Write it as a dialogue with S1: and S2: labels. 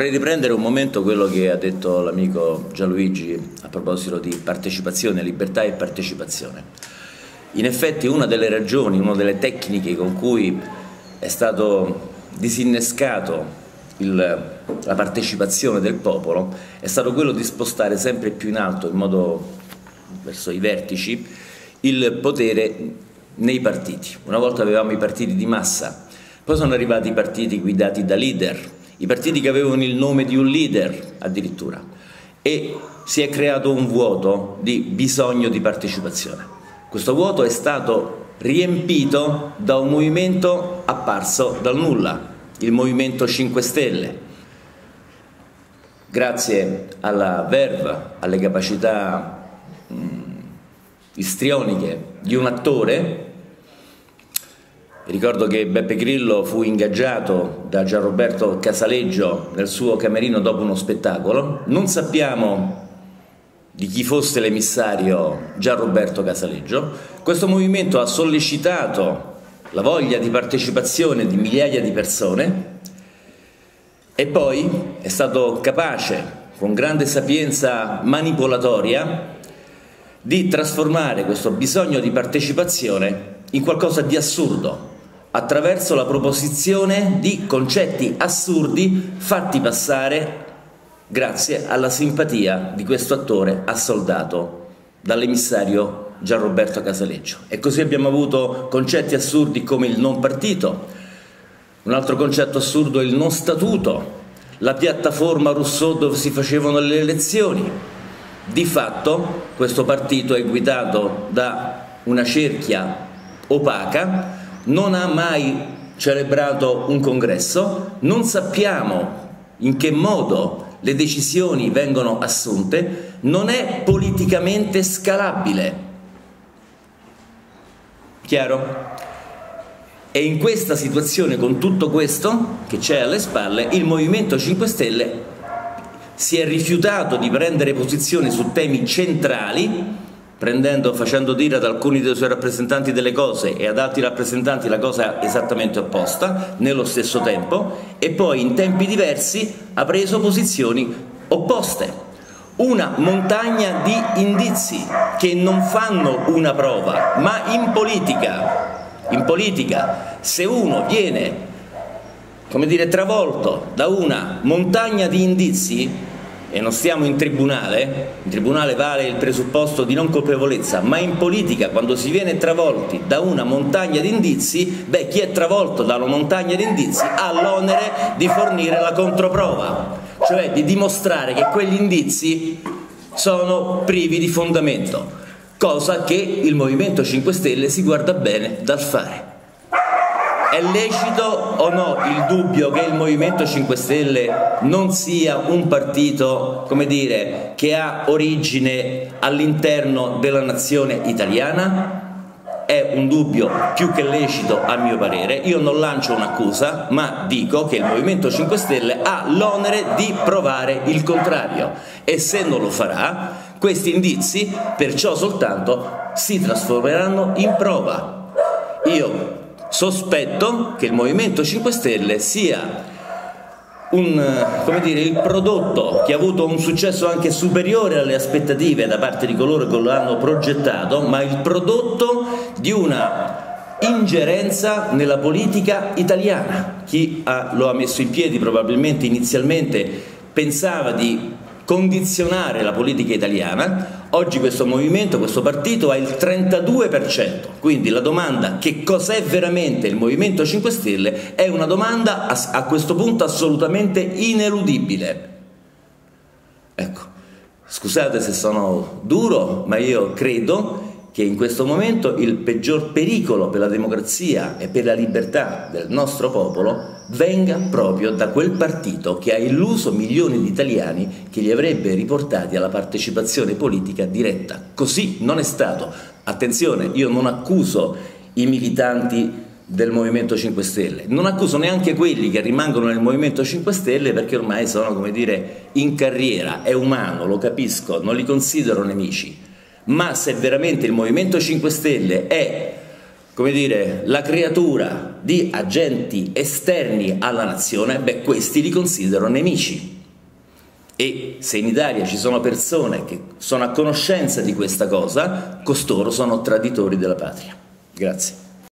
S1: Vorrei riprendere un momento quello che ha detto l'amico Gianluigi a proposito di partecipazione, libertà e partecipazione. In effetti una delle ragioni, una delle tecniche con cui è stato disinnescato il, la partecipazione del popolo è stato quello di spostare sempre più in alto, in modo verso i vertici, il potere nei partiti. Una volta avevamo i partiti di massa, poi sono arrivati i partiti guidati da leader, i partiti che avevano il nome di un leader addirittura e si è creato un vuoto di bisogno di partecipazione. Questo vuoto è stato riempito da un movimento apparso dal nulla, il Movimento 5 Stelle. Grazie alla verva, alle capacità mh, istrioniche di un attore, Ricordo che Beppe Grillo fu ingaggiato da Gianroberto Casaleggio nel suo camerino dopo uno spettacolo. Non sappiamo di chi fosse l'emissario Gianroberto Casaleggio. Questo movimento ha sollecitato la voglia di partecipazione di migliaia di persone e poi è stato capace, con grande sapienza manipolatoria, di trasformare questo bisogno di partecipazione in qualcosa di assurdo, attraverso la proposizione di concetti assurdi fatti passare grazie alla simpatia di questo attore assoldato dall'emissario Gianroberto Casaleggio. E così abbiamo avuto concetti assurdi come il non partito, un altro concetto assurdo è il non statuto, la piattaforma Rousseau dove si facevano le elezioni. Di fatto questo partito è guidato da una cerchia opaca non ha mai celebrato un congresso, non sappiamo in che modo le decisioni vengono assunte, non è politicamente scalabile. Chiaro? E in questa situazione, con tutto questo che c'è alle spalle, il Movimento 5 Stelle si è rifiutato di prendere posizione su temi centrali prendendo, facendo dire ad alcuni dei suoi rappresentanti delle cose e ad altri rappresentanti la cosa esattamente opposta, nello stesso tempo, e poi in tempi diversi ha preso posizioni opposte. Una montagna di indizi che non fanno una prova, ma in politica, in politica se uno viene come dire, travolto da una montagna di indizi, e non stiamo in tribunale, in tribunale vale il presupposto di non colpevolezza, ma in politica quando si viene travolti da una montagna di indizi, beh chi è travolto da una montagna di indizi ha l'onere di fornire la controprova, cioè di dimostrare che quegli indizi sono privi di fondamento, cosa che il Movimento 5 Stelle si guarda bene dal fare. È lecito o no il dubbio che il Movimento 5 Stelle non sia un partito, come dire, che ha origine all'interno della nazione italiana? È un dubbio più che lecito a mio parere. Io non lancio un'accusa, ma dico che il Movimento 5 Stelle ha l'onere di provare il contrario e se non lo farà, questi indizi perciò soltanto si trasformeranno in prova. Io sospetto che il Movimento 5 Stelle sia un, dire, il prodotto che ha avuto un successo anche superiore alle aspettative da parte di coloro che lo hanno progettato, ma il prodotto di una ingerenza nella politica italiana. Chi ha, lo ha messo in piedi probabilmente inizialmente pensava di condizionare la politica italiana, oggi questo movimento, questo partito ha il 32%, quindi la domanda che cos'è veramente il Movimento 5 Stelle è una domanda a, a questo punto assolutamente ineludibile. Ecco, scusate se sono duro, ma io credo che in questo momento il peggior pericolo per la democrazia e per la libertà del nostro popolo venga proprio da quel partito che ha illuso milioni di italiani che li avrebbe riportati alla partecipazione politica diretta. Così non è stato. Attenzione, io non accuso i militanti del Movimento 5 Stelle, non accuso neanche quelli che rimangono nel Movimento 5 Stelle perché ormai sono, come dire, in carriera, è umano, lo capisco, non li considero nemici ma se veramente il Movimento 5 Stelle è come dire, la creatura di agenti esterni alla nazione, beh, questi li considero nemici. E se in Italia ci sono persone che sono a conoscenza di questa cosa, costoro sono traditori della patria. Grazie.